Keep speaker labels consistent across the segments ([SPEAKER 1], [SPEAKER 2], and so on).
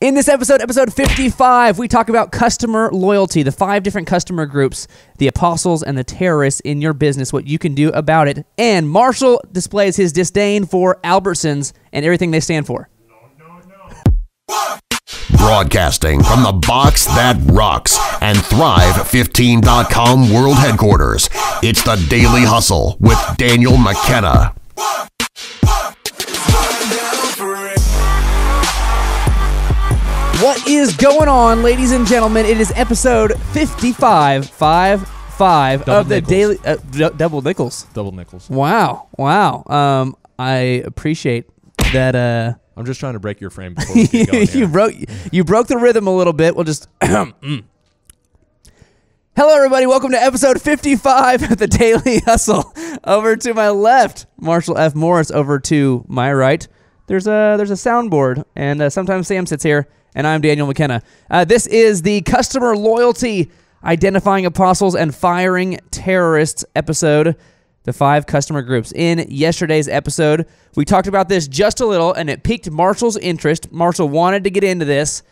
[SPEAKER 1] In this episode, episode 55, we talk about customer loyalty, the five different customer groups, the apostles and the terrorists in your business, what you can do about it. And Marshall displays his disdain for Albertsons and everything they stand for.
[SPEAKER 2] Broadcasting from the box that rocks and Thrive15.com world headquarters, it's the Daily Hustle with Daniel McKenna.
[SPEAKER 1] What is going on, ladies and gentlemen? It is episode 55, 5, 5
[SPEAKER 3] Double
[SPEAKER 1] of the
[SPEAKER 3] nickels.
[SPEAKER 1] daily uh, d- double nickels.
[SPEAKER 3] Double nickels.
[SPEAKER 1] Wow, wow. Um, I appreciate that. Uh,
[SPEAKER 3] I'm just trying to break your frame before we get going
[SPEAKER 1] you
[SPEAKER 3] here.
[SPEAKER 1] broke you broke the rhythm a little bit. We'll just. Mm. Hello, everybody. Welcome to episode 55 of the Daily Hustle. Over to my left, Marshall F. Morris. Over to my right, there's a there's a soundboard, and uh, sometimes Sam sits here, and I'm Daniel McKenna. Uh, this is the customer loyalty, identifying apostles and firing terrorists episode the five customer groups. In yesterday's episode, we talked about this just a little, and it piqued Marshall's interest. Marshall wanted to get into this.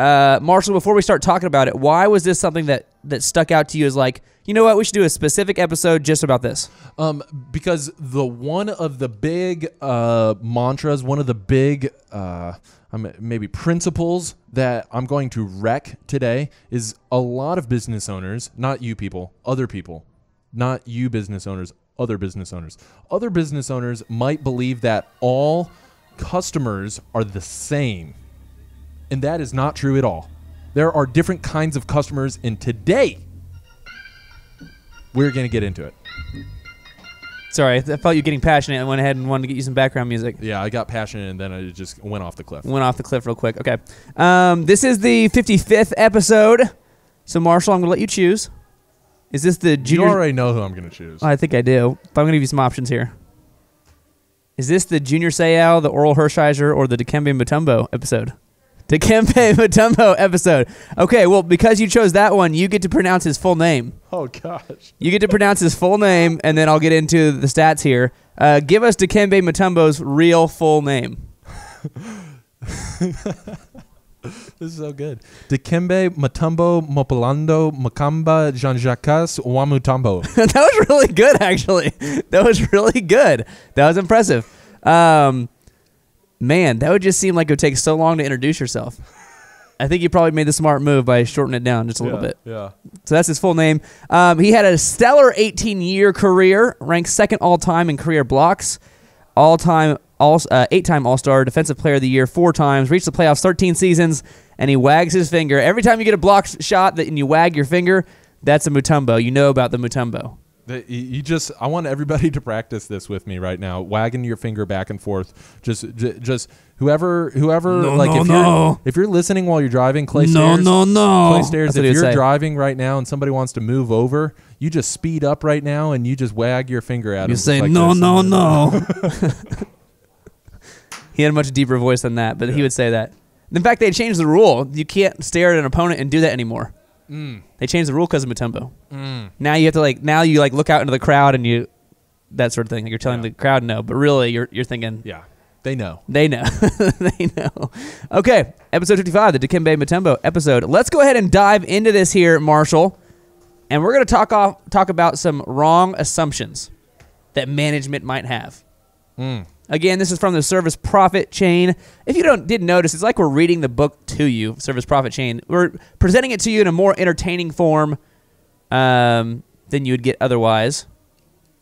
[SPEAKER 1] Uh, Marshall, before we start talking about it, why was this something that that stuck out to you as like, you know what, we should do a specific episode just about this?
[SPEAKER 3] Um, because the one of the big uh, mantras, one of the big uh, maybe principles that I'm going to wreck today is a lot of business owners, not you people, other people, not you business owners, other business owners. Other business owners might believe that all customers are the same. And that is not true at all. There are different kinds of customers, and today we're going to get into it.
[SPEAKER 1] Sorry, I felt you getting passionate. I went ahead and wanted to get you some background music.
[SPEAKER 3] Yeah, I got passionate and then I just went off the cliff.
[SPEAKER 1] Went off the cliff real quick. Okay. Um, this is the 55th episode. So, Marshall, I'm going to let you choose. Is this the
[SPEAKER 3] You
[SPEAKER 1] junior?
[SPEAKER 3] already know who I'm going to choose.
[SPEAKER 1] I think I do. But I'm going to give you some options here. Is this the Junior Seau, the Orel Hershiser, or the Dikembe Mutombo episode? Dikembe Mutombo episode. Okay, well, because you chose that one, you get to pronounce his full name.
[SPEAKER 3] oh gosh.
[SPEAKER 1] You get to pronounce his full name, and then I'll get into the stats here. Uh, give us Dikembe Mutombo's real full name.
[SPEAKER 3] This is so good. Dikembe Matumbo Mopolando Makamba Jean Jacques Wamutambo.
[SPEAKER 1] that was really good, actually. That was really good. That was impressive. Um, man, that would just seem like it would take so long to introduce yourself. I think you probably made the smart move by shortening it down just a little bit.
[SPEAKER 3] Yeah.
[SPEAKER 1] So that's his full name. Um, he had a stellar 18 year career, ranked second all time in career blocks, all time, all uh, eight time All Star, Defensive Player of the Year four times, reached the playoffs 13 seasons, and he wags his finger every time you get a block shot that and you wag your finger. That's a Mutombo. You know about the Mutombo.
[SPEAKER 3] The, you you just I want everybody to practice this with me right now, wagging your finger back and forth. Just j- just whoever whoever
[SPEAKER 1] No,
[SPEAKER 3] like
[SPEAKER 1] no,
[SPEAKER 3] if
[SPEAKER 1] no.
[SPEAKER 3] you're if you're listening while you're driving, Clay
[SPEAKER 1] No,
[SPEAKER 3] Stairs,
[SPEAKER 1] no, no.
[SPEAKER 3] Clay Stairs,
[SPEAKER 1] That's what
[SPEAKER 3] if
[SPEAKER 1] he would
[SPEAKER 3] you're
[SPEAKER 1] say.
[SPEAKER 3] driving right now and somebody wants to move over, you just speed up right now and you just wag your finger at
[SPEAKER 1] You
[SPEAKER 3] them.
[SPEAKER 1] say
[SPEAKER 3] like
[SPEAKER 1] no,
[SPEAKER 3] this,
[SPEAKER 1] no,
[SPEAKER 3] and then-
[SPEAKER 1] no. he had a much deeper voice than that, but he would say that. In fact, they changed the rule. You can't stare at an opponent and do that anymore.
[SPEAKER 3] Mm,
[SPEAKER 1] They changed the rule because of Mutombo.
[SPEAKER 3] mm.
[SPEAKER 1] Now you have to like now you like look out into the crowd and you that sort of thing. Like you're telling
[SPEAKER 3] Yeah.
[SPEAKER 1] the crowd no, but really you're you're thinking
[SPEAKER 3] Yeah, they know.
[SPEAKER 1] they know. they know. Okay, episode 55, the Dikembe Mutombo episode. Let's go ahead and dive into this here, Marshall. And we're going to talk off talk about some wrong assumptions that management might have.
[SPEAKER 3] Mm.
[SPEAKER 1] Again, this is from the Service Profit Chain. If you don't didn't notice, it's like we're reading the book to you, Service Profit Chain. We're presenting it to you in a more entertaining form um, than you would get otherwise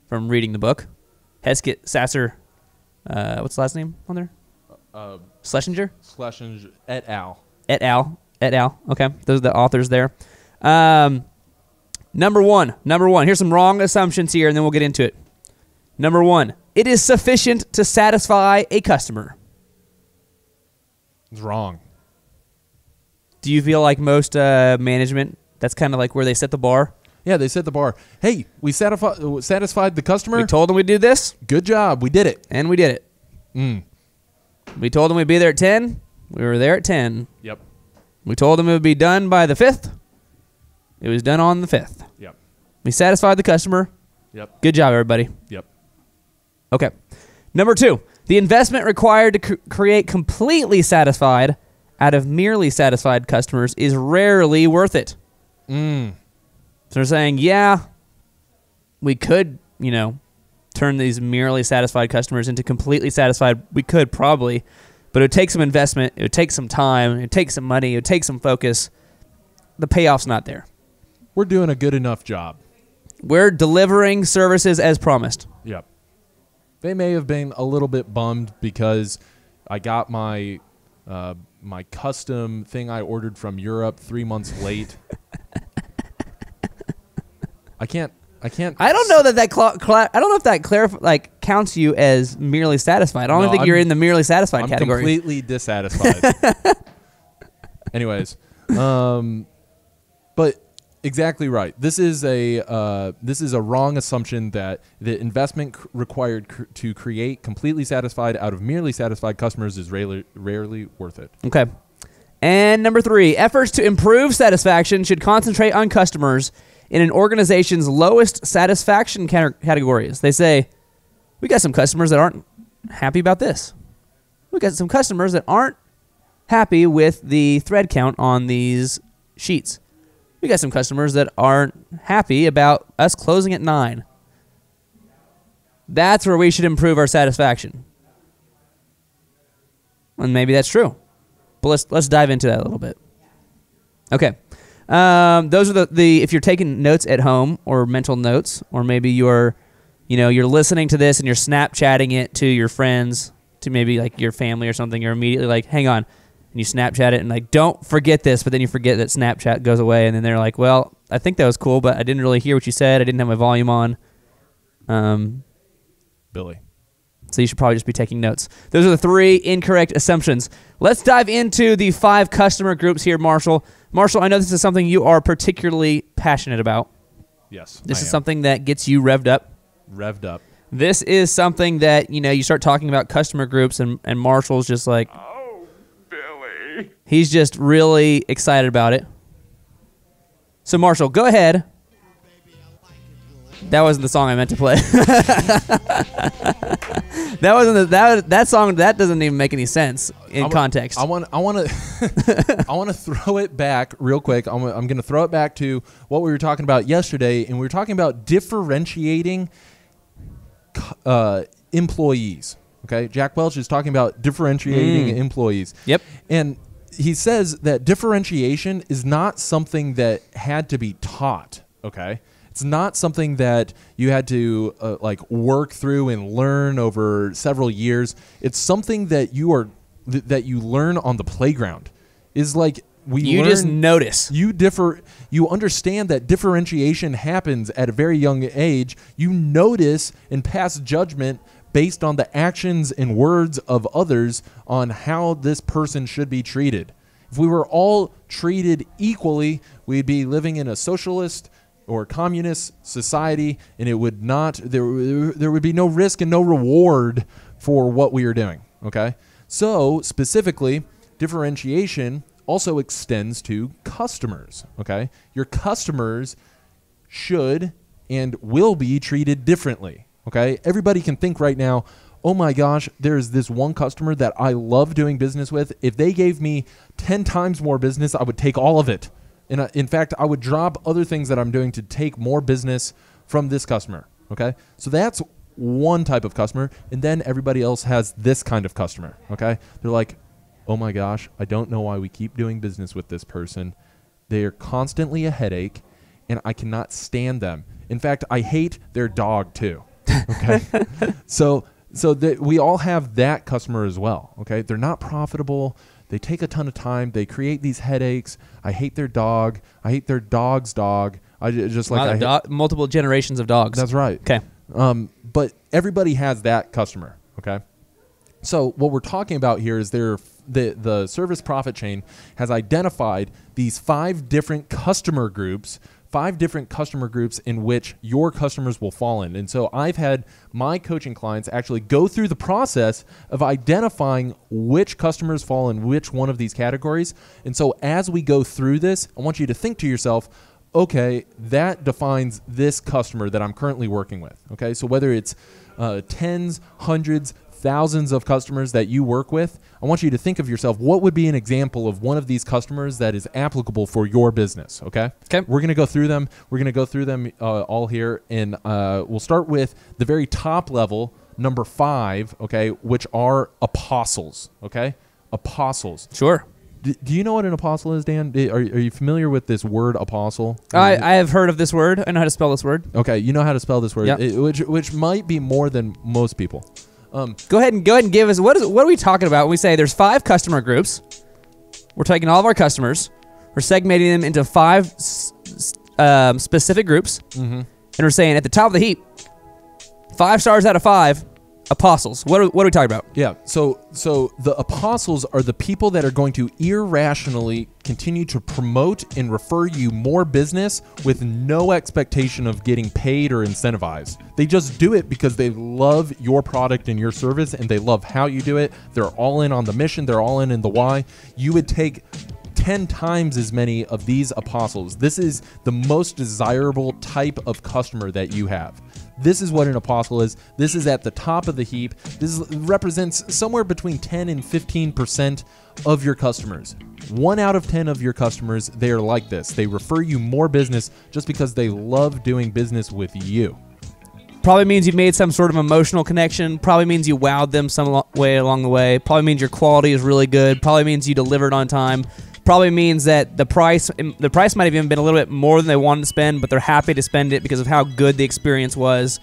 [SPEAKER 1] from reading the book. Heskett Sasser, uh, what's the last name on there?
[SPEAKER 3] Uh,
[SPEAKER 1] Schlesinger
[SPEAKER 3] Schlesinger et al.
[SPEAKER 1] et al. Et al. Okay, those are the authors there. Um, number one, number one. Here's some wrong assumptions here, and then we'll get into it. Number one, it is sufficient to satisfy a customer.
[SPEAKER 3] It's wrong.
[SPEAKER 1] Do you feel like most uh, management, that's kind of like where they set the bar?
[SPEAKER 3] Yeah, they set the bar. Hey, we satisfi- satisfied the customer.
[SPEAKER 1] We told them we'd do this,
[SPEAKER 3] Good job. We did it.
[SPEAKER 1] and we did it.
[SPEAKER 3] Mm.
[SPEAKER 1] We told them we'd be there at 10. We were there at 10.
[SPEAKER 3] Yep.
[SPEAKER 1] We told them it would be done by the 5th. It was done on the 5th.
[SPEAKER 3] Yep.
[SPEAKER 1] We satisfied the customer.
[SPEAKER 3] Yep.
[SPEAKER 1] Good job, everybody.
[SPEAKER 3] Yep.
[SPEAKER 1] Okay. Number two, the investment required to cr- create completely satisfied out of merely satisfied customers is rarely worth it.
[SPEAKER 3] Mm.
[SPEAKER 1] So they're saying, yeah, we could, you know, turn these merely satisfied customers into completely satisfied. We could probably, but it would take some investment. It would take some time. It would take some money. It would take some focus. The payoff's not there.
[SPEAKER 3] We're doing a good enough job.
[SPEAKER 1] We're delivering services as promised.
[SPEAKER 3] Yep. They may have been a little bit bummed because I got my uh, my custom thing I ordered from Europe three months late. I can't. I can't.
[SPEAKER 1] I don't know that that cla cla- I don't know if that clarif- like counts you as merely satisfied. I don't
[SPEAKER 3] No,
[SPEAKER 1] think you're in the merely satisfied
[SPEAKER 3] I'm
[SPEAKER 1] category.
[SPEAKER 3] completely dissatisfied. Anyways, um, but exactly right. This is a uh, this is a wrong assumption that the investment c- required cr- to create completely satisfied out of merely satisfied customers is rarely rarely worth it.
[SPEAKER 1] Okay. And number three, efforts to improve satisfaction should concentrate on customers in an organization's lowest satisfaction cate- categories. They say, we got some customers that aren't happy about this. We got some customers that aren't happy with the thread count on these sheets. We got some customers that aren't happy about us closing at nine. That's where we should improve our satisfaction. And maybe that's true. But let's let's dive into that a little bit. Okay. Um, those are the, the if you're taking notes at home or mental notes, or maybe you're you know, you're listening to this and you're Snapchatting it to your friends, to maybe like your family or something, you're immediately like, hang on. And you Snapchat it and like, don't forget this, but then you forget that Snapchat goes away and then they're like, Well, I think that was cool, but I didn't really hear what you said. I didn't have my volume on. Um,
[SPEAKER 3] Billy.
[SPEAKER 1] so you should probably just be taking notes. Those are the three incorrect assumptions. Let's dive into the five customer groups here, Marshall. Marshall, I know this is something you are particularly passionate about.
[SPEAKER 3] Yes.
[SPEAKER 1] This
[SPEAKER 3] I
[SPEAKER 1] is
[SPEAKER 3] am.
[SPEAKER 1] something that gets you revved up.
[SPEAKER 3] revved up.
[SPEAKER 1] This is something that, you know, you start talking about customer groups and, and Marshall's just like
[SPEAKER 4] Oh, Billy.
[SPEAKER 1] He's just really excited about it. So Marshall, go ahead. That wasn't the song I meant to play. that wasn't the, that that song that doesn't even make any sense in
[SPEAKER 3] I
[SPEAKER 1] context.
[SPEAKER 3] I want I want to I want to throw it back real quick. I'm, I'm going to throw it back to what we were talking about yesterday, and we were talking about differentiating uh, employees. Okay, Jack Welch is talking about differentiating
[SPEAKER 1] Mm.
[SPEAKER 3] employees.
[SPEAKER 1] Yep.
[SPEAKER 3] and he says that differentiation is not something that had to be taught. Okay. It's not something that you had to uh, like work through and learn over several years. It's something that you are th- that you learn on the playground. Is like we
[SPEAKER 1] you
[SPEAKER 3] learn,
[SPEAKER 1] just notice.
[SPEAKER 3] you differ you understand that differentiation happens at a very young age you notice and pass judgment based on the actions and words of others on how this person should be treated if we were all treated equally we'd be living in a socialist or communist society and it would not there, there would be no risk and no reward for what we are doing okay so specifically differentiation also extends to customers. Okay, your customers should and will be treated differently. Okay, everybody can think right now. Oh my gosh, there's this one customer that I love doing business with. If they gave me 10 times more business, I would take all of it. And uh, in fact, I would drop other things that I'm doing to take more business from this customer. Okay, so that's one type of customer. And then everybody else has this kind of customer. Okay, they're like, oh my gosh, I don't know why we keep doing business with this person. They are constantly a headache, and I cannot stand them. In fact, I hate their dog too. Okay, so so that we all have that customer as well. Okay, they're not profitable. They take a ton of time. They create these headaches. I hate their dog. I hate their dog's dog. I just like I hate-
[SPEAKER 1] multiple generations of dogs.
[SPEAKER 3] that's right.
[SPEAKER 1] Okay.
[SPEAKER 3] Um, but everybody has that customer. Okay. So what we're talking about here is there the the service profit chain has identified these five different customer groups, five different customer groups in which your customers will fall in. And so I've had my coaching clients actually go through the process of identifying which customers fall in which one of these categories. And so as we go through this, I want you to think to yourself, okay, that defines this customer that I'm currently working with. Okay, so whether it's uh, tens, hundreds, thousands of customers that you work with, I want you to think of yourself what would be an example of one of these customers that is applicable for your business, okay?
[SPEAKER 1] Okay.
[SPEAKER 3] We're going to go through them. We're going to go through them uh, all here and uh, we'll start with the very top level, number 5, okay, which are apostles, okay? Apostles.
[SPEAKER 1] Sure.
[SPEAKER 3] Do you know what an apostle is, Dan? Are, are you familiar with this word apostle?
[SPEAKER 1] I, I have heard of this word. I know how to spell this word.
[SPEAKER 3] Okay, you know how to spell this word,
[SPEAKER 1] Yep.
[SPEAKER 3] it- which which might be more than most people. Um,
[SPEAKER 1] Go ahead and go ahead and give us what is what are we talking about when we say there's five customer groups? We're taking all of our customers, we're segmenting them into five um, specific groups,
[SPEAKER 3] Mm-hmm.
[SPEAKER 1] and we're saying at the top of the heap, five stars out of five, apostles. What are, what are we talking about?
[SPEAKER 3] yeah, so so the apostles are the people that are going to irrationally continue to promote and refer you more business with no expectation of getting paid or incentivized. They just do it because they love your product and your service and they love how you do it. They're all in on the mission, they're all in in the why. You would take 10 times as many of these apostles. This is the most desirable type of customer that you have. This is what an apostle is. This is at the top of the heap. This is- represents somewhere between 10 and 15% of your customers. One out of 10 of your customers, they are like this. They refer you more business just because they love doing business with you.
[SPEAKER 1] Probably means you made some sort of emotional connection. Probably means you wowed them some way along the way. Probably means your quality is really good. Probably means you delivered on time. Probably means that the price the price might have even been a little bit more than they wanted to spend, but they're happy to spend it because of how good the experience was.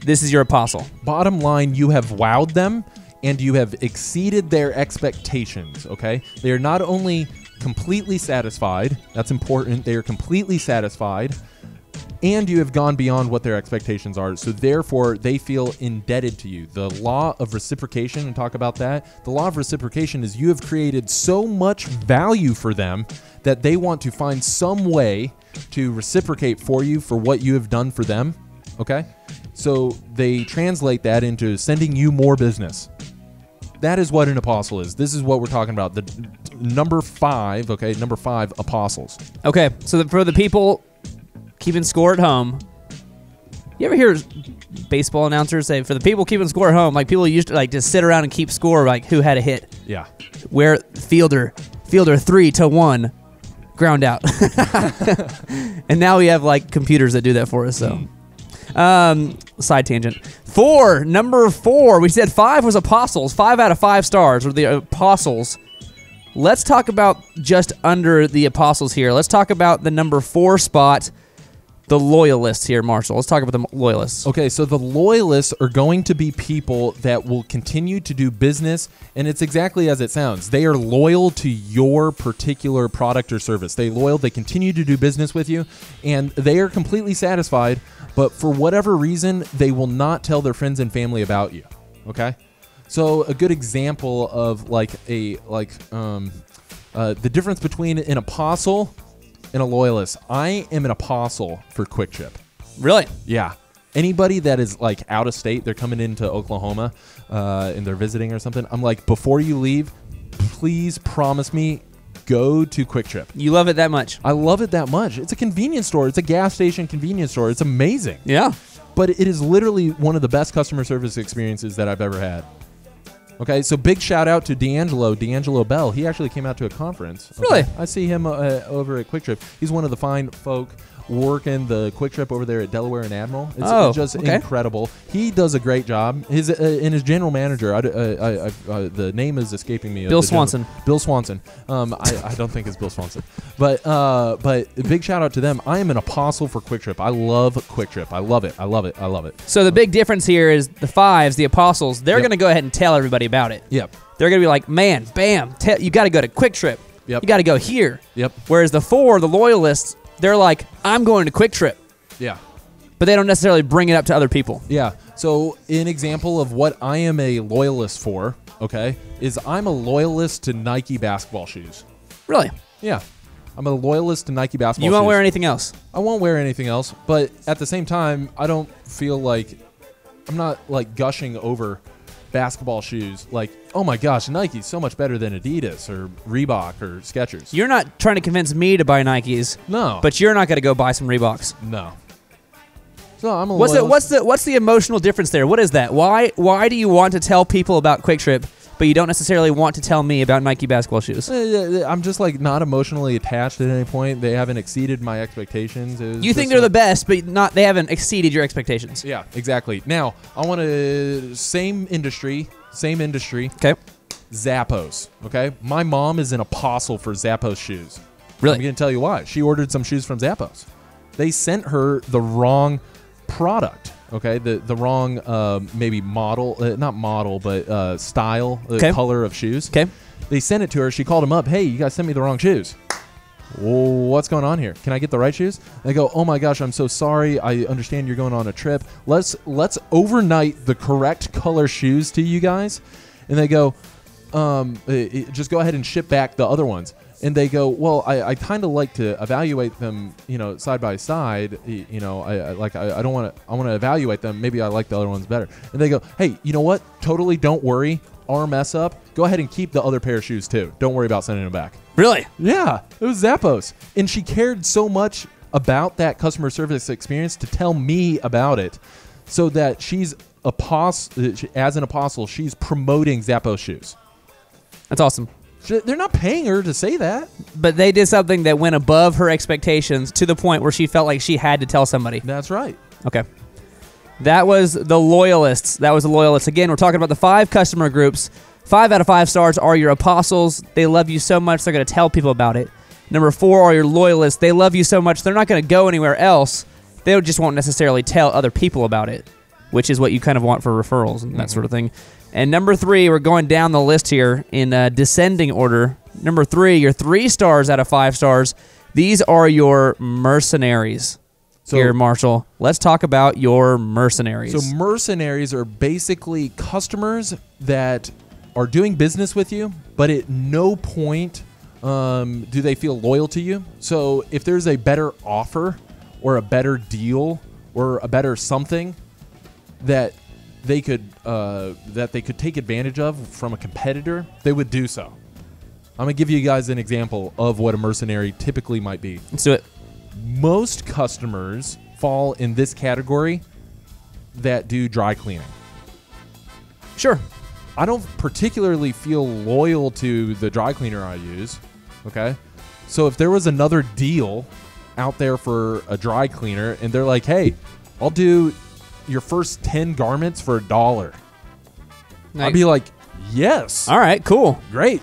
[SPEAKER 1] This is your apostle.
[SPEAKER 3] Bottom line, you have wowed them and you have exceeded their expectations, okay? They are not only completely satisfied, that's important, they are completely satisfied, and you have gone beyond what their expectations are. So therefore, they feel indebted to you. The law of reciprocation, and talk about that. The law of reciprocation is you have created so much value for them that they want to find some way to reciprocate for you for what you have done for them. Okay? So they translate that into sending you more business. That is what an apostle is. This is what we're talking about. The number five, okay, number five, apostles.
[SPEAKER 1] Okay, so the, for the people keeping score at home, you ever hear baseball announcers say, "For the people keeping score at home," like people used to like just sit around and keep score, like who had a hit,
[SPEAKER 3] Yeah.
[SPEAKER 1] where fielder, fielder three to one, ground out, and now we have like computers that do that for us. So, um, side tangent. Four, number four. We said five was apostles. Five out of five stars were the apostles. Let's talk about just under the apostles here. Let's talk about the number four spot, the loyalists here, Marshall. Let's talk about the loyalists.
[SPEAKER 3] Okay, so the loyalists are going to be people that will continue to do business, and it's exactly as it sounds. They are loyal to your particular product or service. They loyal, they continue to do business with you, and they are completely satisfied, but for whatever reason, they will not tell their friends and family about you. Okay? So a good example of like a like um uh, the difference between an apostle and a loyalist. I am an apostle for QuikTrip.
[SPEAKER 1] Really?
[SPEAKER 3] Yeah. Anybody that is like out of state, they're coming into Oklahoma uh, and they're visiting or something. I'm like, before you leave, please promise me go to QuikTrip.
[SPEAKER 1] You love it that much?
[SPEAKER 3] I love it that much. It's a convenience store. It's a gas station convenience store. It's amazing.
[SPEAKER 1] Yeah.
[SPEAKER 3] But it is literally one of the best customer service experiences that I've ever had. Okay, so big shout out to D'Angelo, D'Angelo Bell. He actually came out to a conference. okay?
[SPEAKER 1] Really?
[SPEAKER 3] I see him uh, over at QuikTrip. He's one of the fine folk working the QuikTrip over there at Delaware and Admiral. It's
[SPEAKER 1] Oh,
[SPEAKER 3] just
[SPEAKER 1] okay.
[SPEAKER 3] incredible. He does a great job. His uh, and his general manager, I, uh, I- I- uh, the name is escaping me.
[SPEAKER 1] Bill
[SPEAKER 3] the general-
[SPEAKER 1] Swanson.
[SPEAKER 3] Bill Swanson. Um, I, I don't think it's Bill Swanson, but uh, but big shout out to them. I am an apostle for QuikTrip. I love QuikTrip. I love it. I love it. I love it.
[SPEAKER 1] So the big difference here is the fives, the apostles. They're
[SPEAKER 3] Yep.
[SPEAKER 1] going to go ahead and tell everybody about it.
[SPEAKER 3] Yep.
[SPEAKER 1] They're going to be like, "Man, bam, te- you got to go to QuikTrip.
[SPEAKER 3] Yep.
[SPEAKER 1] You got to go here."
[SPEAKER 3] Yep.
[SPEAKER 1] Whereas the four, the loyalists, they're like, "I'm going to QuikTrip,"
[SPEAKER 3] Yeah.
[SPEAKER 1] but they don't necessarily bring it up to other people.
[SPEAKER 3] Yeah. So, an example of what I am a loyalist for, okay, is I'm a loyalist to Nike basketball shoes.
[SPEAKER 1] Really?
[SPEAKER 3] Yeah. I'm a loyalist to Nike basketball shoes.
[SPEAKER 1] You won't
[SPEAKER 3] shoes.
[SPEAKER 1] wear anything else.
[SPEAKER 3] I won't wear anything else, but at the same time, I don't feel like I'm not like gushing over basketball shoes like, "Oh my gosh, Nike's so much better than Adidas or Reebok or Skechers."
[SPEAKER 1] You're not trying to convince me to buy Nikes,
[SPEAKER 3] no.
[SPEAKER 1] but you're not going to go buy some Reeboks.
[SPEAKER 3] no. So I'm a
[SPEAKER 1] What's the what's the what's the emotional difference there? What is that? Why why do you want to tell people about QuikTrip, but you don't necessarily want to tell me about Nike basketball shoes?
[SPEAKER 3] Uh, I'm just like not emotionally attached at any point. They haven't exceeded my expectations.
[SPEAKER 1] You think they're the best, but not they haven't exceeded your expectations.
[SPEAKER 3] Yeah, exactly. Now I want to same industry, same industry.
[SPEAKER 1] Okay.
[SPEAKER 3] Zappos. Okay, my mom is an apostle for Zappos shoes.
[SPEAKER 1] Really?
[SPEAKER 3] I'm going to tell you why. She ordered some shoes from Zappos. They sent her the wrong product. Okay, the the wrong uh, maybe model, uh, not model, but uh, style, uh,
[SPEAKER 1] Okay.
[SPEAKER 3] color of shoes.
[SPEAKER 1] Okay.
[SPEAKER 3] They sent it to her. She called him up. Hey, you guys sent me the wrong shoes. What's going on here? Can I get the right shoes? They go, "Oh my gosh, I'm so sorry. I understand you're going on a trip. Let's let's overnight the correct color shoes to you guys." And they go, um, uh, uh, "Just go ahead and ship back the other ones." And they go, "Well, I, I kind of like to evaluate them, you know, side by side. You know, I, I like I, I don't want to I want to evaluate them. Maybe I like the other ones better." And they go, "Hey, you know what? Totally, don't worry. Our mess up. Go ahead and keep the other pair of shoes too. Don't worry about sending them back."
[SPEAKER 1] Really?
[SPEAKER 3] Yeah, it was Zappos. And she cared so much about that customer service experience to tell me about it so that she's apostle, uh, as an apostle, she's promoting Zappos shoes.
[SPEAKER 1] That's awesome.
[SPEAKER 3] They're not paying her to say that.
[SPEAKER 1] But they did something that went above her expectations to the point where she felt like she had to tell somebody.
[SPEAKER 3] That's right.
[SPEAKER 1] Okay. That was the loyalists. That was the loyalists. Again, we're talking about the five customer groups. Five out of five stars are your apostles. They love you so much, they're going to tell people about it. Number four are your loyalists. They love you so much, they're not going to go anywhere else. They just won't necessarily tell other people about it, which is what you kind of want for referrals and that mm-hmm. sort of thing. And number three, we're going down the list here in uh, descending order. Number three, your three stars out of five stars. These are your mercenaries
[SPEAKER 3] So-
[SPEAKER 1] here, Marshall. Let's talk about your mercenaries.
[SPEAKER 3] So mercenaries are basically customers that are doing business with you, but at no point um, do they feel loyal to you. So if there's a better offer or a better deal or a better something that they could uh, that they could take advantage of from a competitor, they would do so. I'm gonna give you guys an example of what a mercenary typically might be
[SPEAKER 1] Let's do it.
[SPEAKER 3] most customers fall in this category that do dry cleaning.
[SPEAKER 1] Sure.
[SPEAKER 3] I don't particularly feel loyal to the dry cleaner I use. Okay. So if there was another deal out there for a dry cleaner and they're like, hey, I'll do your first 10 garments for a dollar, I'd be like, yes,
[SPEAKER 1] all right, cool.
[SPEAKER 3] great.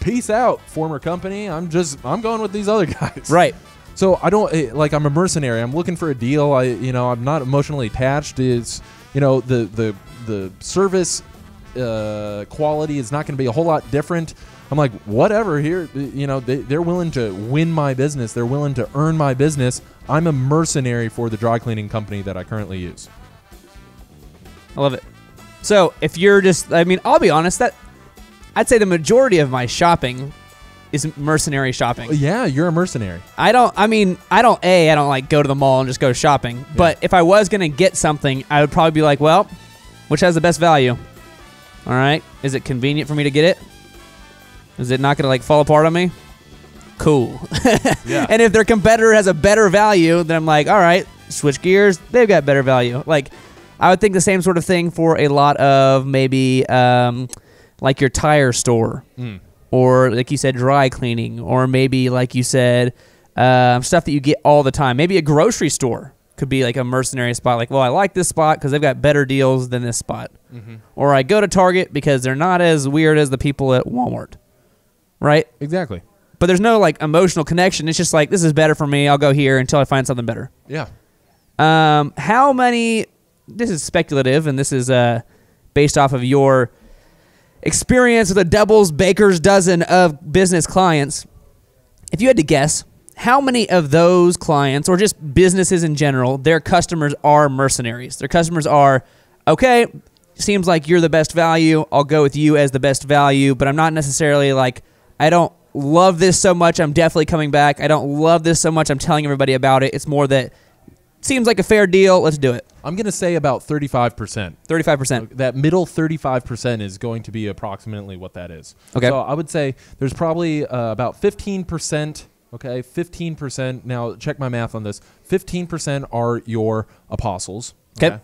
[SPEAKER 3] Peace out, former company. I'm just, I'm going with these other guys.
[SPEAKER 1] Right.
[SPEAKER 3] So I don't eh, like I'm a mercenary. I'm looking for a deal. I you know I'm not emotionally attached. It's you know the the the service uh, quality is not going to be a whole lot different. I'm like whatever here. You know they, they're willing to win my business. They're willing to earn my business. I'm a mercenary for the dry cleaning company that I currently use.
[SPEAKER 1] I love it. So if you're just, I mean, I'll be honest, that I'd say the majority of my shopping is mercenary shopping.
[SPEAKER 3] Yeah, you're a mercenary.
[SPEAKER 1] I don't, I mean, I don't, A, I don't like go to the mall and just go shopping. But if I was going to get something, I would probably be like, well, which has the best value? All right. Is it convenient for me to get it? Is it not going to like fall apart on me? Cool.
[SPEAKER 3] Yeah.
[SPEAKER 1] and if their competitor has a better value, then I'm like, all right, switch gears. They've got better value. Like, I would think the same sort of thing for a lot of maybe um, like your tire store,
[SPEAKER 3] Mm.
[SPEAKER 1] or like you said, dry cleaning, or maybe like you said, um, stuff that you get all the time. Maybe a grocery store could be like a mercenary spot. Like, well, I like this spot because they've got better deals than this spot. Or I go to Target because they're not as weird as the people at Walmart. Right?
[SPEAKER 3] Exactly.
[SPEAKER 1] But there's no like emotional connection. It's just like this is better for me. I'll go here until I find something better.
[SPEAKER 3] Yeah.
[SPEAKER 1] Um, how many? This is speculative, and this is uh, based off of your experience with a doubles baker's dozen of business clients. If you had to guess, how many of those clients, or just businesses in general, their customers are mercenaries? Their customers are, okay, seems like you're the best value. I'll go with you as the best value, but I'm not necessarily like, I don't love this so much. I'm definitely coming back. I don't love this so much. I'm telling everybody about it. It's more that seems like a fair deal. Let's do it.
[SPEAKER 3] I'm gonna say about 35%.
[SPEAKER 1] 35%.
[SPEAKER 3] that middle 35% is going to be approximately what that is.
[SPEAKER 1] Okay.
[SPEAKER 3] So I would say there's probably uh, about 15% Okay, 15%. Now, check my math on this. 15% are your apostles.
[SPEAKER 1] Okay.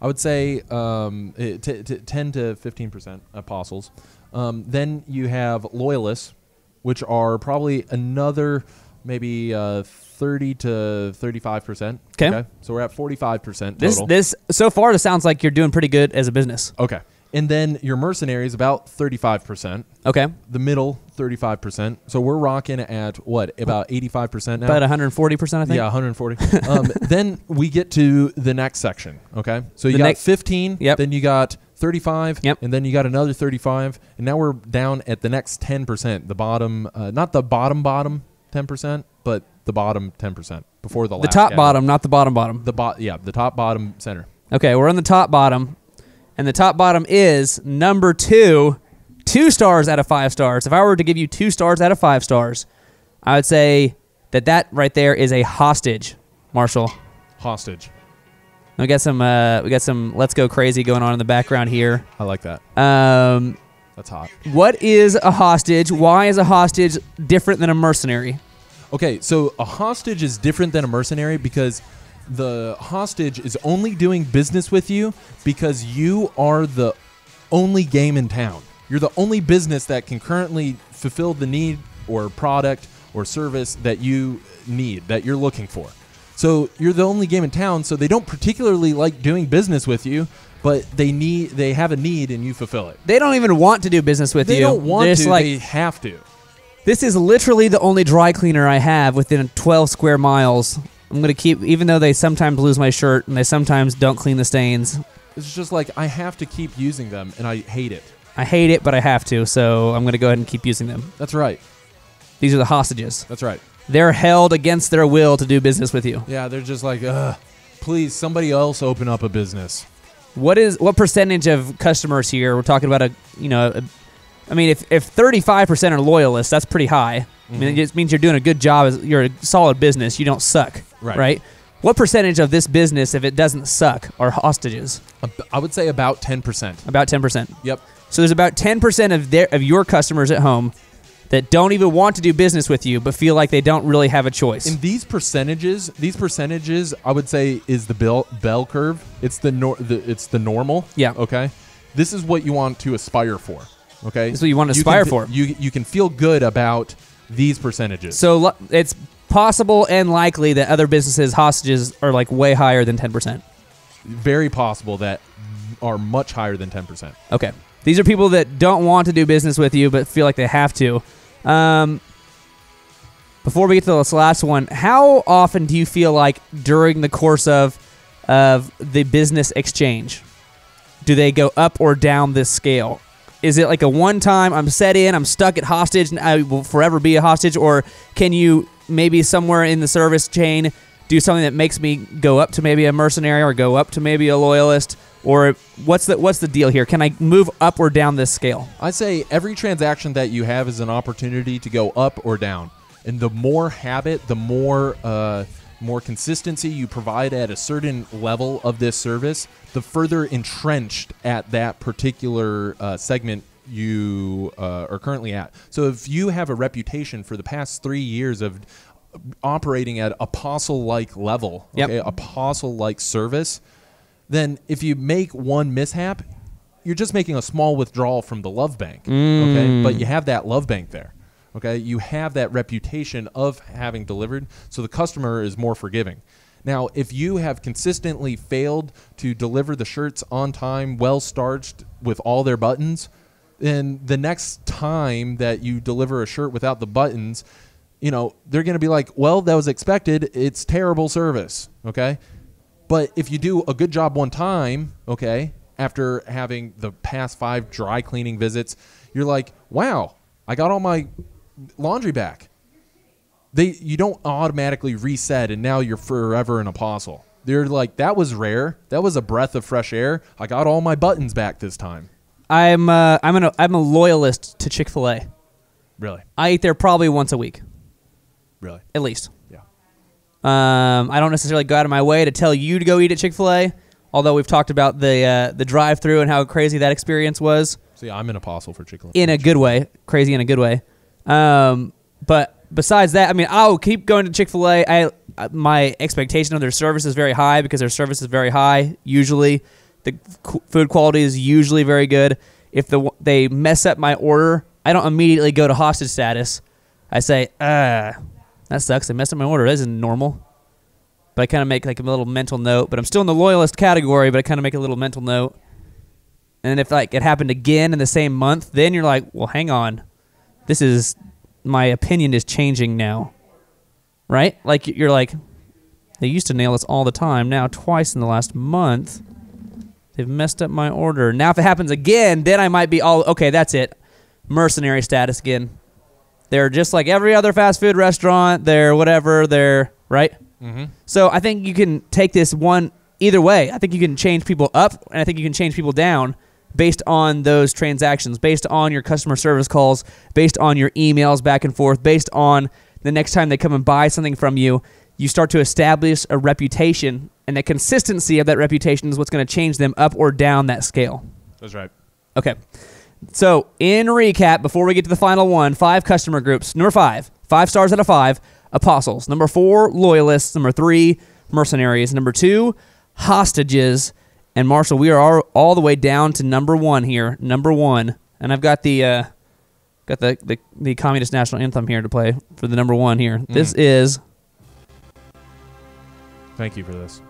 [SPEAKER 3] I would say um, eh, t- t- 10 to 15% apostles. Um, then you have loyalists, which are probably another maybe uh, 30 to 35%.
[SPEAKER 1] 'Kay.
[SPEAKER 3] So we're at 45%
[SPEAKER 1] This
[SPEAKER 3] total.
[SPEAKER 1] this so far this sounds like you're doing pretty good as a business.
[SPEAKER 3] okay. And then your mercenaries about 35%.
[SPEAKER 1] Okay.
[SPEAKER 3] The middle 35%. So we're rocking at what? About 85% now.
[SPEAKER 1] About 140 percent, I think.
[SPEAKER 3] Yeah, 140. um, then we get to the next section. Okay, so you
[SPEAKER 1] The
[SPEAKER 3] got
[SPEAKER 1] next-
[SPEAKER 3] 15.
[SPEAKER 1] Yep.
[SPEAKER 3] Then you got 35.
[SPEAKER 1] Yep.
[SPEAKER 3] And then you got another 35. And now we're down at the next 10%. The bottom, uh, not the bottom bottom 10%, but the bottom 10% before the
[SPEAKER 1] The top
[SPEAKER 3] category.
[SPEAKER 1] bottom, not the bottom bottom.
[SPEAKER 3] The bot. Yeah, the top bottom center.
[SPEAKER 1] Okay, we're on the top bottom, and the top bottom is number two, two stars out of five stars. If I were to give you two stars out of five stars, I would say that that right there is a hostage, Marshall.
[SPEAKER 3] Hostage.
[SPEAKER 1] We got some, uh, we got some let's go crazy going on in the background here.
[SPEAKER 3] I like that.
[SPEAKER 1] Um,
[SPEAKER 3] That's hot.
[SPEAKER 1] what is a hostage? Why is a hostage different than a mercenary?
[SPEAKER 3] Okay, so a hostage is different than a mercenary because the hostage is only doing business with you because you are the only game in town. You're the only business that can currently fulfill the need or product or service that you need, that you're looking for. So you're the only game in town, so they don't particularly like doing business with you, but they need they have a need and you fulfill it.
[SPEAKER 1] They don't even want to do business with
[SPEAKER 3] They
[SPEAKER 1] you.
[SPEAKER 3] They don't want to,
[SPEAKER 1] like
[SPEAKER 3] they have to.
[SPEAKER 1] This is literally the only dry cleaner I have within 12 square miles. I'm going to keep, even though they sometimes lose my shirt and they sometimes don't clean the stains.
[SPEAKER 3] It's just like I have to keep using them and I hate it.
[SPEAKER 1] I hate it, but I have to, so I'm going to go ahead and keep using them.
[SPEAKER 3] That's right.
[SPEAKER 1] These are the hostages.
[SPEAKER 3] That's right.
[SPEAKER 1] They're held against their will to do business with you.
[SPEAKER 3] Yeah, they're just like, ugh, please, somebody else open up a business.
[SPEAKER 1] What is what percentage of customers here? We're talking about a, you know, a, I mean, if if 35% are loyalists, that's pretty high. I mean, mhm. it just means you're doing a good job. As you're a solid business. You don't suck,
[SPEAKER 3] Right.
[SPEAKER 1] Right. What percentage of this business, if it doesn't suck, are hostages?
[SPEAKER 3] I would say about 10%.
[SPEAKER 1] About 10%.
[SPEAKER 3] Yep.
[SPEAKER 1] So there's about 10% of their of your customers at home that don't even want to do business with you, but feel like they don't really have a choice.
[SPEAKER 3] In these percentages, these percentages, I would say is the bell bell curve. It's the, nor- the it's the normal.
[SPEAKER 1] Yeah.
[SPEAKER 3] Okay. This is what you want to aspire for. Okay.
[SPEAKER 1] This is what you want to
[SPEAKER 3] can
[SPEAKER 1] aspire
[SPEAKER 3] fe-
[SPEAKER 1] for.
[SPEAKER 3] You you can feel good about these percentages.
[SPEAKER 1] so it's possible and likely that other businesses hostages are like way higher than 10%.
[SPEAKER 3] Very possible that are much higher than 10%.
[SPEAKER 1] Okay. These are people that don't want to do business with you but feel like they have to. Um, before we get to this last one, how often do you feel like during the course of of the business exchange, do they go up or down this scale? Is it like a one time I'm set in, I'm stuck at hostage, and I will forever be a hostage, or can you maybe somewhere in the service chain do something that makes me go up to maybe a mercenary or go up to maybe a loyalist? Or what's the what's the deal here? Can I move up or down this scale?
[SPEAKER 3] I'd say every transaction that you have is an opportunity to go up or down. And the more habit, the more uh, more consistency you provide at a certain level of this service, the further entrenched at that particular uh, segment you uh, are currently at. So if you have a reputation for the past three years of operating at apostle-like level,
[SPEAKER 1] Yep.
[SPEAKER 3] okay, apostle-like service, then if you make one mishap, you're just making a small withdrawal from the love bank. Okay, mm. but you have that love bank there. Okay, you have that reputation of having delivered, so the customer is more forgiving. Now, if you have consistently failed to deliver the shirts on time, well starched with all their buttons, then the next time that you deliver a shirt without the buttons, you know, they're going to be like, well, that was expected. It's terrible service. Okay. But if you do a good job one time, okay, after having the past five dry cleaning visits, you're like, wow, I got all my laundry back. They you don't automatically reset and now you're forever an apostle. They're like, that was rare. That was a breath of fresh air. I got all my buttons back this time.
[SPEAKER 1] I'm uh, I'm an, I'm a loyalist to Chick Fil A.
[SPEAKER 3] Really?
[SPEAKER 1] I eat there probably once a week,
[SPEAKER 3] Really?
[SPEAKER 1] at least.
[SPEAKER 3] Yeah.
[SPEAKER 1] Um, I don't necessarily go out of my way to tell you to go eat at Chick Fil A. Although we've talked about the uh, the drive through and how crazy that experience was
[SPEAKER 3] See, I'm an apostle for Chick-fil-A.
[SPEAKER 1] in a good way, crazy in a good way. Um, but besides that, I mean, I'll keep going to Chick Fil A. I uh, my expectation of their service is very high because their service is very high. Usually, the food quality is usually very good. If the they mess up my order, I don't immediately go to hostage status. I say, ah, that sucks. They messed up my order. That isn't normal. But I kind of make like a little mental note. But I'm still in the loyalist category. But I kind of make a little mental note. And if like it happened again in the same month, then you're like, well, hang on, this is my opinion is changing now, right? Like you're like, they used to nail us all the time. Now twice in the last month, they've messed up my order. Now if it happens again, then I might be all okay. That's it, mercenary status again. They're just like every other fast food restaurant. They're whatever. They're right.
[SPEAKER 3] Mm-hmm.
[SPEAKER 1] So I think you can take this one either way. I think you can change people up, and I think you can change people down based on those transactions, based on your customer service calls, based on your emails back and forth, based on the next time they come and buy something from you. You start to establish a reputation, and the consistency of that reputation is what's going to change them up or down that scale.
[SPEAKER 3] That's right.
[SPEAKER 1] Okay. So, in recap, before we get to the final one, five customer groups. Number five, five stars out of five, apostles. Number four, loyalists. Number three, mercenaries. Number two, hostages. And Marshall, we are all, all the way down to number one here. Number one, and I've got the uh, got the, the the communist national anthem here to play for the number one here. This is
[SPEAKER 3] Thank you for this.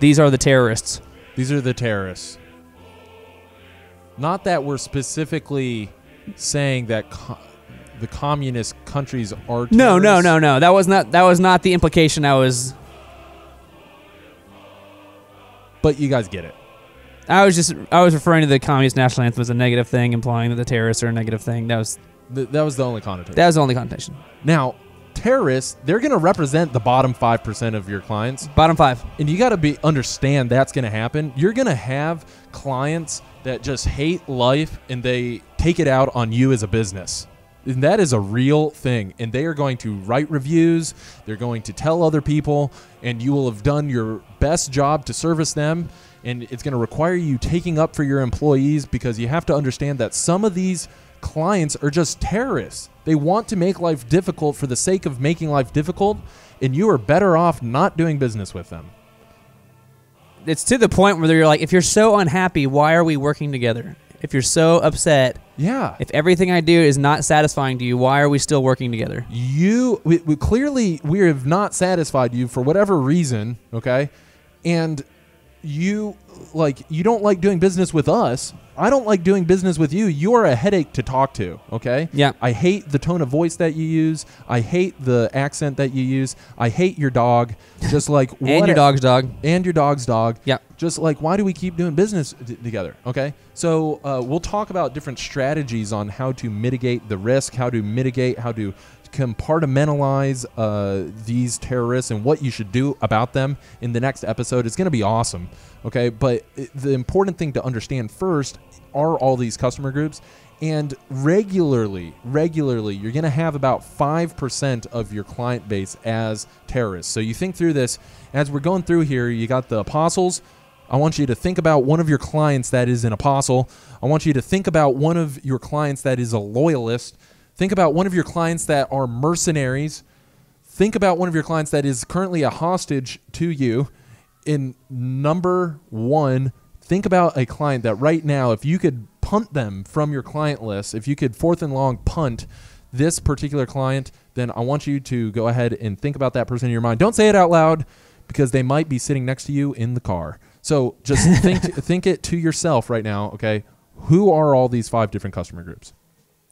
[SPEAKER 1] these are the terrorists.
[SPEAKER 3] These are the terrorists. Not that we're specifically saying that co- the communist countries are
[SPEAKER 1] No, no, no, no. That was not that was not the implication I was
[SPEAKER 3] But you guys get it.
[SPEAKER 1] I was just I was referring to the communist national anthem as a negative thing, implying that the terrorists are a negative thing. That was
[SPEAKER 3] Th- that was the only connotation.
[SPEAKER 1] that was the only connotation.
[SPEAKER 3] now, terrorists, they're going to represent the bottom 5% of your clients.
[SPEAKER 1] Bottom five.
[SPEAKER 3] And you got to be understand that's going to happen. You're going to have clients that just hate life and they take it out on you as a business. And that is a real thing. And they are going to write reviews, they're going to tell other people, and you will have done your best job to service them. And it's going to require you taking up for your employees because you have to understand that some of these clients are just terrorists. They want to make life difficult for the sake of making life difficult, and you are better off not doing business with them.
[SPEAKER 1] It's to the point where you're like, if you're so unhappy, why are we working together? If you're so upset,
[SPEAKER 3] Yeah.
[SPEAKER 1] if everything I do is not satisfying to you, why are we still working together?
[SPEAKER 3] you we, we clearly we have not satisfied you for whatever reason, okay? And you like you don't like doing business with us. I don't like doing business with you. You are a headache to talk to, okay?
[SPEAKER 1] Yeah.
[SPEAKER 3] I hate the tone of voice that you use. I hate the accent that you use. I hate your dog. Just like
[SPEAKER 1] And your dog's dog.
[SPEAKER 3] and your dog's dog.
[SPEAKER 1] Yeah.
[SPEAKER 3] Just like, why do we keep doing business t- together? Okay. So uh, we'll talk about different strategies on how to mitigate the risk, how to mitigate, how to compartmentalize uh, these terrorists and what you should do about them in the next episode. It's going to be awesome. Okay. But the important thing to understand first are all these customer groups. And regularly, regularly, you're going to have about 5% of your client base as terrorists. So you think through this as we're going through here, you got the apostles. I want you to think about one of your clients that is an apostle. I want you to think about one of your clients that is a loyalist. Think about one of your clients that are mercenaries. Think about one of your clients that is currently a hostage to you. In number one, think about a client that right now, if you could punt them from your client list, if you could fourth and long punt this particular client, then I want you to go ahead and think about that person in your mind. Don't say it out loud because they might be sitting next to you in the car. So just think think it to yourself right now, okay? Who are all these five different customer groups?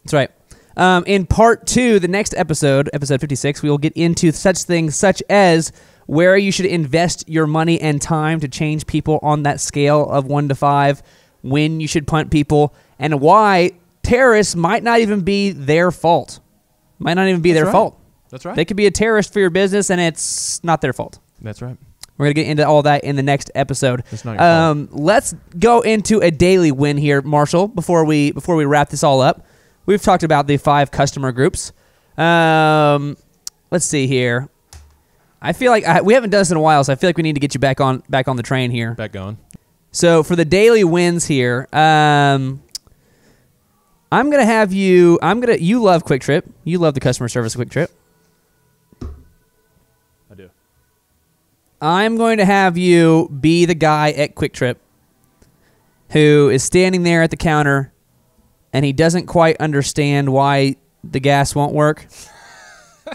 [SPEAKER 1] That's right. Um, in part two, the next episode, episode 56, we will get into such things such as where you should invest your money and time to change people on that scale of one to five, when you should punt people, and why terrorists might not even be their fault. Might not even be
[SPEAKER 3] That's
[SPEAKER 1] their
[SPEAKER 3] right.
[SPEAKER 1] fault.
[SPEAKER 3] That's right.
[SPEAKER 1] They could be a terrorist for your business and it's not their fault.
[SPEAKER 3] That's right.
[SPEAKER 1] We're gonna get into all that in the next episode.
[SPEAKER 3] It's not your fault.
[SPEAKER 1] Um, let's go into a daily win here, Marshall. Before we before we wrap this all up, we've talked about the five customer groups. Um, let's see here. I feel like I, we haven't done this in a while, so I feel like we need to get you back on back on the train here.
[SPEAKER 3] Back going.
[SPEAKER 1] So for the daily wins here, um, I'm gonna have you. I'm gonna. You love QuikTrip. You love the customer service QuikTrip.
[SPEAKER 3] I do.
[SPEAKER 1] I'm going to have you be the guy at QuikTrip who is standing there at the counter and he doesn't quite understand why the gas won't work.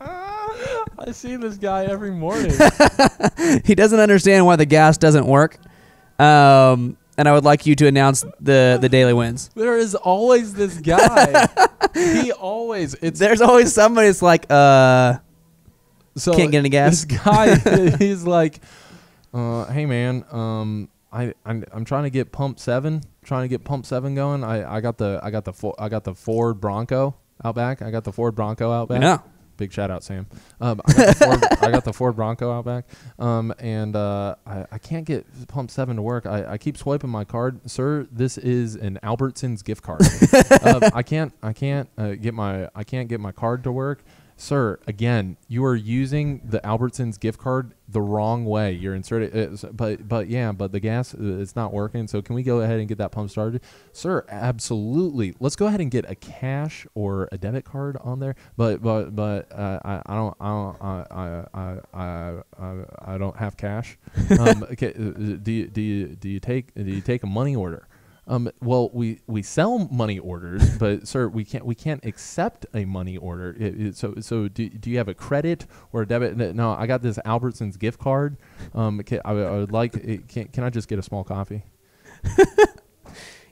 [SPEAKER 3] I see this guy every morning.
[SPEAKER 1] he doesn't understand why the gas doesn't work. Um, and I would like you to announce the the daily wins.
[SPEAKER 3] there is always this guy. he always it's
[SPEAKER 1] There's always somebody that's like, uh,
[SPEAKER 3] so
[SPEAKER 1] Can't get any gas?
[SPEAKER 3] This guy, he's like, uh, "Hey man, um, I I'm, I'm trying to get pump seven, trying to get pump seven going. I, I got the I got the I got the Ford Bronco out back. I got the Ford Bronco out back.
[SPEAKER 1] no.
[SPEAKER 3] Big shout out, Sam. Um, I, got the Ford, I got the Ford Bronco out back, um, and uh, I, I can't get Pump Seven to work. I, I keep swiping my card, sir. This is an Albertsons gift card. uh, I can't I can't uh, get my I can't get my card to work, sir. Again, you are using the Albertsons gift card the wrong way. You're inserting, uh, but but yeah, but the gas uh, it's not working. So can we go ahead and get that pump started, sir? Absolutely. Let's go ahead and get a cash or a debit card on there. But but but uh, I I don't I don't I I I I, I, I don't have cash. Um, okay, uh, do you, do you do you take do you take a money order? Um, well, we, we sell money orders, but sir, we can't we can't accept a money order. It- it- so so do, do you have a credit or a debit? No, I got this Albertsons gift card. Um, can, I, I would like. it- Can, can I just get a small coffee?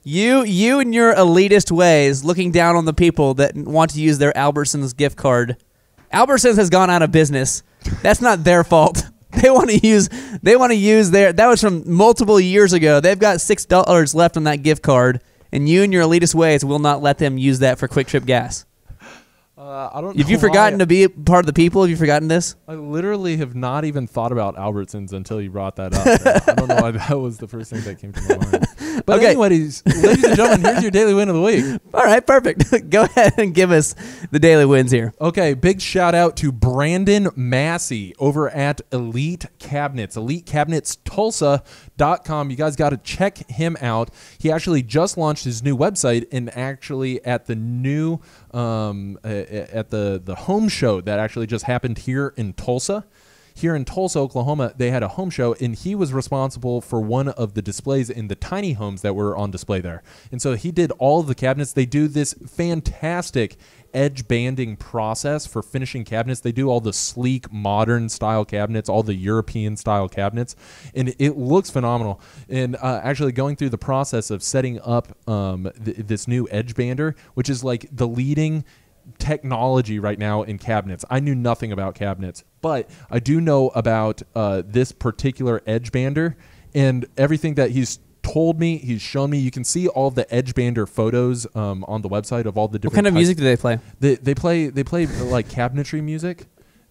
[SPEAKER 1] You, you and your elitist ways, looking down on the people that want to use their Albertsons gift card. Albertsons has gone out of business. That's not their fault. They want to use. They want to use their. That was from multiple years ago. They've got six dollars left on that gift card, and you and your elitist ways will not let them use that for QuikTrip gas.
[SPEAKER 3] Uh, I don't.
[SPEAKER 1] Have you forgotten to be part of the people? Have you forgotten this?
[SPEAKER 3] I literally have not even thought about Albertsons until you brought that up. I don't know why that was the first thing that came to my mind. But
[SPEAKER 1] Okay.
[SPEAKER 3] anyways, ladies and gentlemen, here's your daily win of the week.
[SPEAKER 1] All right, perfect. Go ahead and give us the daily wins here.
[SPEAKER 3] Okay, big shout out to Brandon Massey over at Elite Cabinets, elitecabinetstulsa.com. You guys got to check him out. He actually just launched his new website and actually at the new um, at the the home show that actually just happened here in Tulsa. Here in Tulsa, Oklahoma, they had a home show, and he was responsible for one of the displays in the tiny homes that were on display there. And so he did all of the cabinets. They do this fantastic edge banding process for finishing cabinets. They do all the sleek, modern style cabinets, all the European style cabinets, and it looks phenomenal. And uh, actually, going through the process of setting up um, th- this new edge bander, which is like the leading technology right now in cabinets. I knew nothing about cabinets, but I do know about uh, this particular edge bander and everything that he's told me, he's shown me. You can see all the edge bander photos um, on the website of all the different.
[SPEAKER 1] What kind of music do they play?
[SPEAKER 3] They, they play they play like cabinetry music.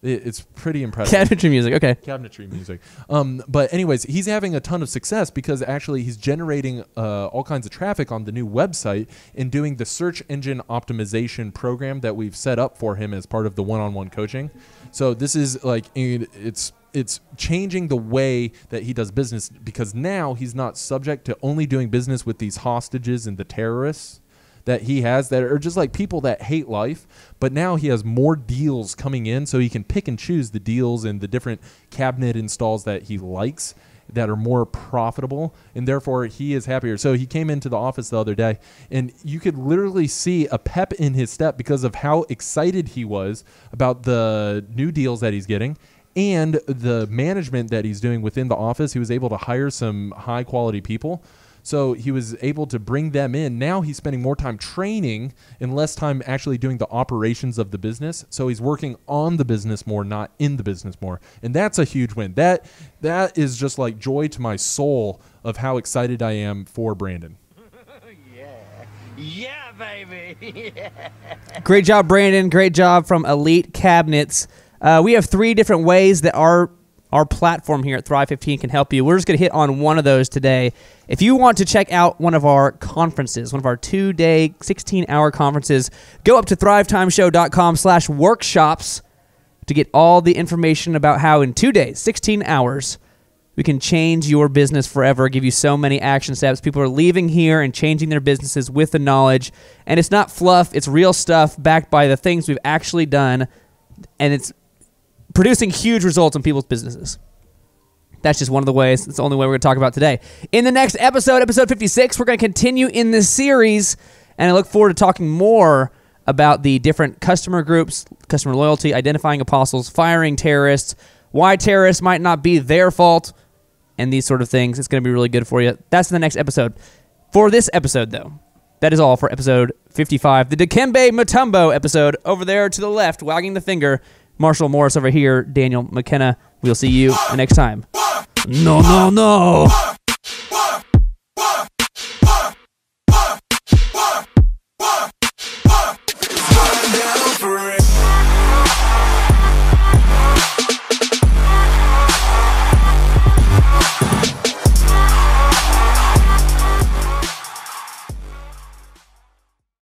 [SPEAKER 3] It, it's pretty impressive
[SPEAKER 1] Cabinetry music. Okay.
[SPEAKER 3] cabinetry music. Um, but anyways, he's having a ton of success because actually he's generating uh, all kinds of traffic on the new website and doing the search engine optimization program that we've set up for him as part of the one-on-one coaching. So this is like it's it's changing the way that he does business because now he's not subject to only doing business with these hostages and the terrorists that he has that are just like people that hate life. But now he has more deals coming in, so he can pick and choose the deals and the different cabinet installs that he likes that are more profitable, and therefore he is happier. So he came into the office the other day, and you could literally see a pep in his step because of how excited he was about the new deals that he's getting and the management that he's doing within the office. He was able to hire some high quality people. So he was able to bring them in. Now he's spending more time training and less time actually doing the operations of the business. So he's working on the business more, not in the business more. And that's a huge win. That that is just like joy to my soul of how excited I am for Brandon.
[SPEAKER 4] Yeah, Yeah, baby.
[SPEAKER 1] Great job, Brandon. Great job from Elite Cabinets. Uh, we have three different ways that our our platform here at Thrive 15 can help you. We're just going to hit on one of those today. If you want to check out one of our conferences, one of our two-day, 16-hour conferences, go up to thrivetimeshow.com slash workshops to get all the information about how in two days, 16 hours, We can change your business forever, give you so many action steps. People are leaving here and changing their businesses with the knowledge. And it's not fluff, it's real stuff backed by the things we've actually done. And it's producing huge results in people's businesses. That's just one of the ways. It's the only way we're going to talk about today. In the next episode, episode 56, we're going to continue in this series, and I look forward to talking more about the different customer groups, customer loyalty, identifying apostles, firing terrorists, why terrorists might not be their fault, and these sort of things. It's going to be really good for you. That's in the next episode. For this episode, though, that is all for episode 55, the Dikembe Mutombo episode. Over there to the left, wagging the finger, Marshall Morris over here, Daniel McKenna. We'll see you next time. No, no, no.